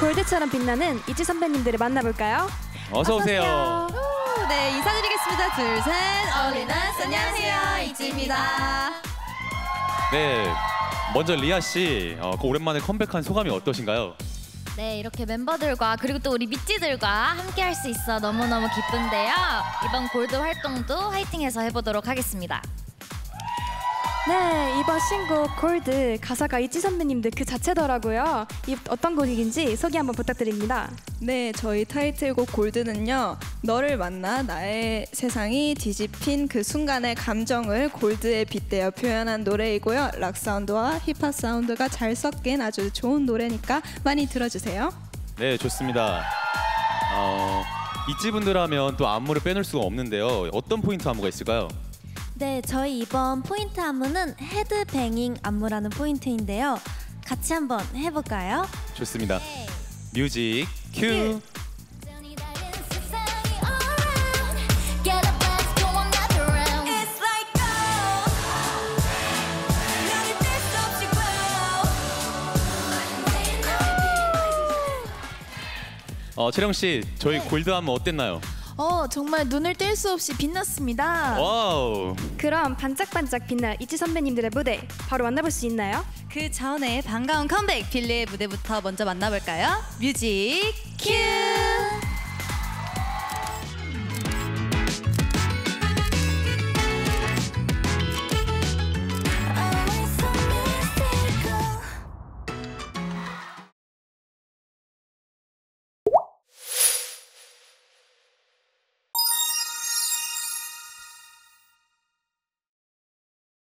Gold처럼 빛나는 있지 선배님들을 만나볼까요? 어서 오세요. 오, 네, 인사드리겠습니다. 둘, 셋. All in us 안녕하세요. 있지입니다. 네. 먼저 리아 씨, 어, 그 오랜만에 컴백한 소감이 어떠신가요? 네, 이렇게 멤버들과 그리고 또 우리 믿지들과 함께 할 수 있어 너무너무 기쁜데요. 이번 골드 활동도 화이팅해서 해보도록 하겠습니다. 네, 이번 신곡 골드 가사가 있지 선배님들 그 자체더라고요. 이 어떤 곡인지 소개 한번 부탁드립니다. 네, 저희 타이틀곡 Gold는요. 너를 만나 나의 세상이 뒤집힌 그 순간의 감정을 Gold에 빗대어 표현한 노래이고요. 락 사운드와 힙합 사운드가 잘 섞인 아주 좋은 노래니까 많이 들어주세요. 네, 좋습니다. 어, 있지 분들 하면 또 안무를 빼놓을 수가 없는데요. 어떤 포인트 안무가 있을까요? 네, 저희 이번 포인트 안무는 헤드뱅잉 안무라는 포인트인데요. 같이 한번 해볼까요? 좋습니다. Music cue. 어, 채령 씨, 저희 골드 안무 어땠나요? 어 정말 눈을 뗄 수 없이 빛났습니다. Wow. 그럼 반짝반짝 빛날 있지 선배님들의 무대 바로 만나볼 수 있나요? 그 전에 반가운 컴백 빌리의 무대부터 먼저 만나볼까요? 뮤직 큐!